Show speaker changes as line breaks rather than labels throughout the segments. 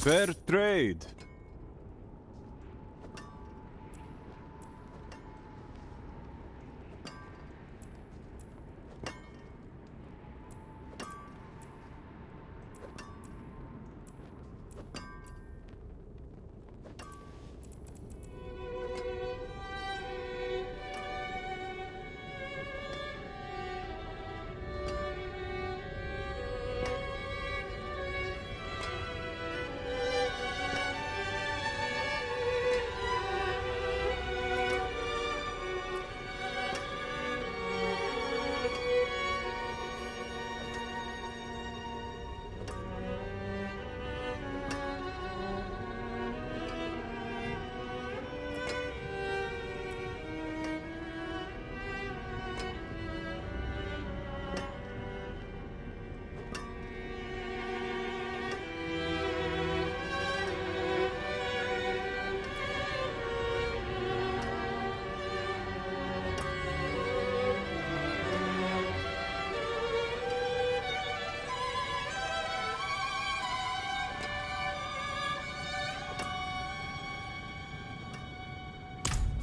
Fair trade.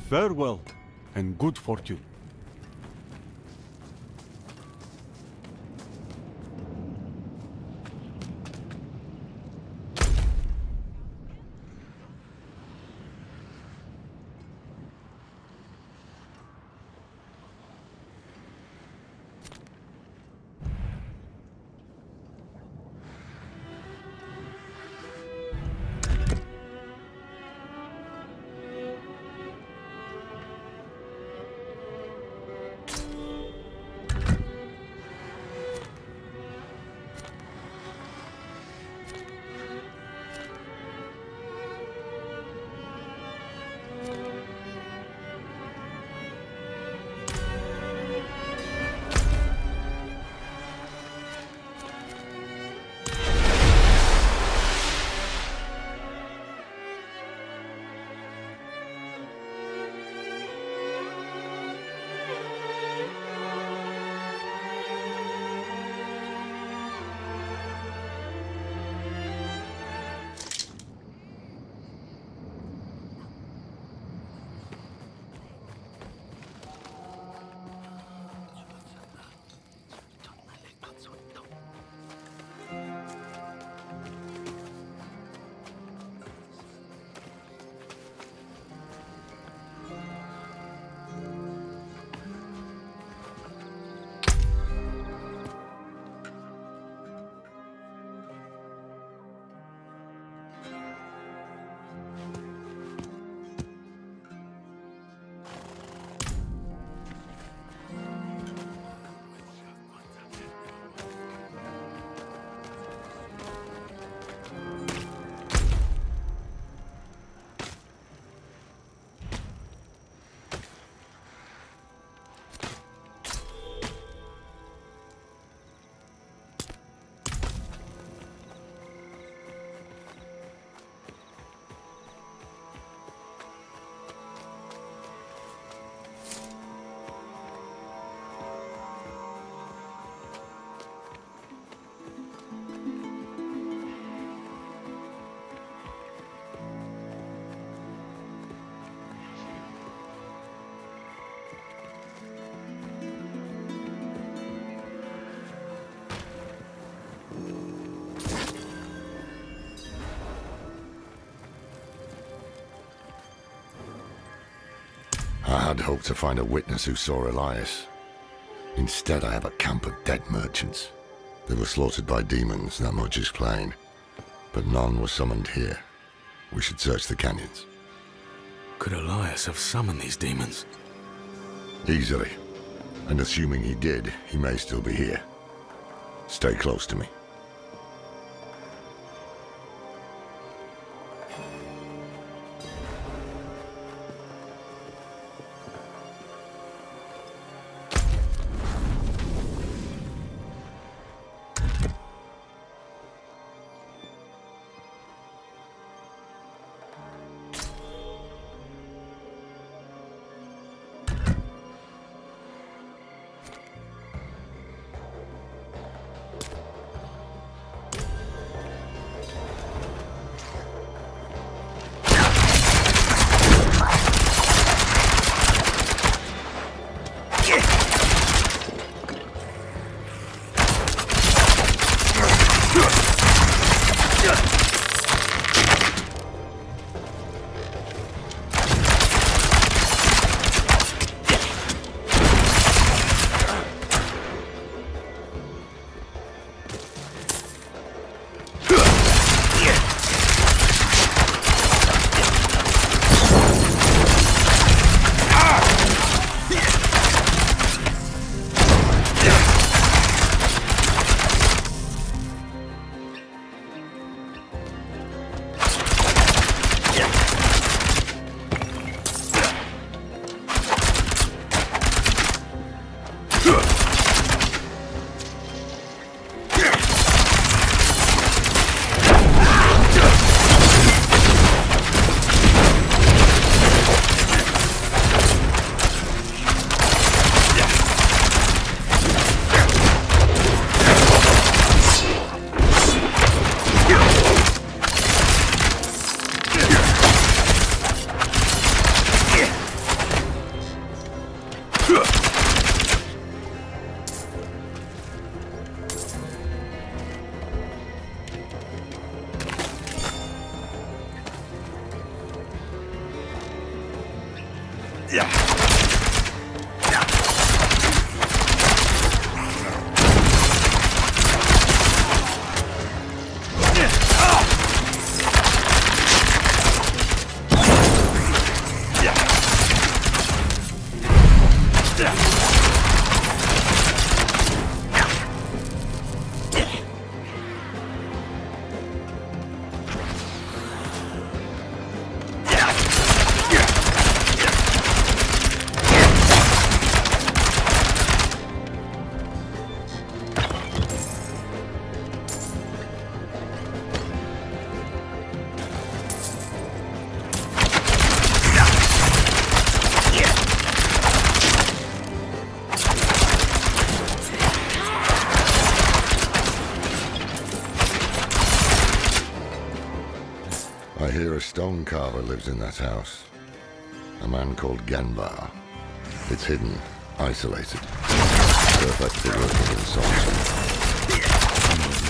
Farewell, and good fortune.
I had hoped to find a witness who saw Elias. Instead, I have a camp of dead merchants. They were slaughtered by demons, that much is plain. But none were summoned here. We should search the canyons.
Could Elias have summoned these demons?
Easily. And assuming he did, he may still be here. Stay close to me.
I hear a stone carver lives in that house. A man called Ganbar. It's hidden, isolated. Perfect for working in solitude.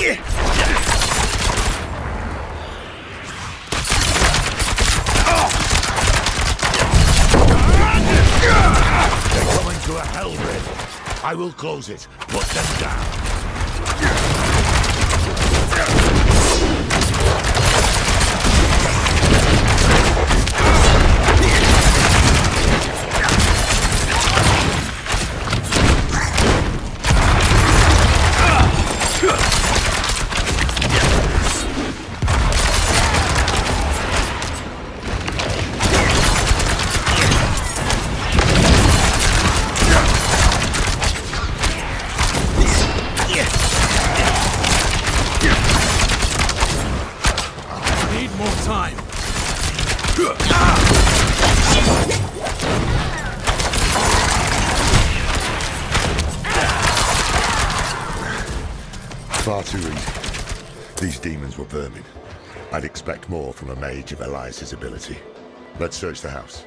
They're coming to a hell. I will close it. Put them down. These demons were vermin. I'd expect more from a mage of Elias's ability. Let's search the house.